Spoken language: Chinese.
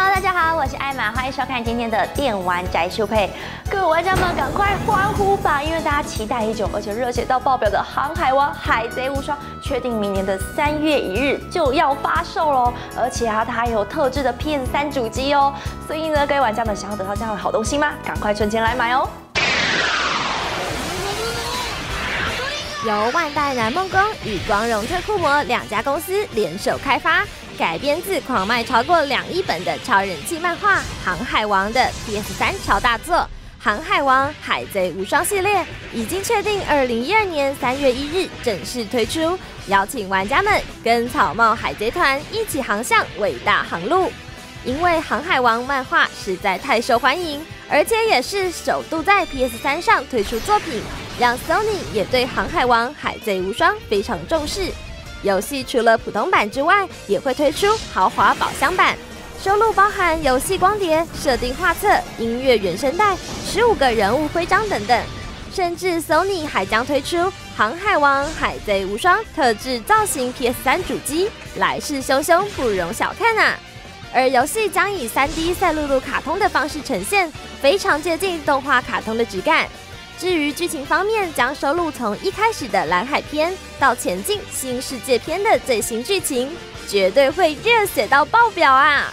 哈大家好，我是艾玛，欢迎收看今天的电玩宅秀配。各位玩家们，赶快欢呼吧！因为大家期待已久，而且热血到爆表的《航海王海贼无双》确定明年的三月一日就要发售喽！而且啊，它还有特制的 PS3 主机哦。所以呢，各位玩家们想要得到这样的好东西吗？赶快存钱来买哦！由万代南梦宫与光荣特库摩两家公司联手开发。改编自狂卖超过两亿本的超人气漫画《航海王》的 PS 三超大作《航海王海贼无双》系列，已经确定二零一二年三月一日正式推出，邀请玩家们跟草帽海贼团一起航向伟大航路。因为《航海王》漫画实在太受欢迎，而且也是首度在 PS 三上推出作品，让 Sony 也对《航海王海贼无双》非常重视。游戏除了普通版之外，也会推出豪华宝箱版，收录包含游戏光碟、设定画册、音乐原声带、十五个人物徽章等等。甚至 Sony 还将推出《航海王海贼无双》特制造型 PS3 主机，来势汹汹，不容小看啊！而游戏将以 3D 赛璐璐卡通的方式呈现，非常接近动画卡通的质感至于剧情方面将收录从一开始的蓝海篇到前进新世界篇的最新剧情绝对会热血到爆表啊！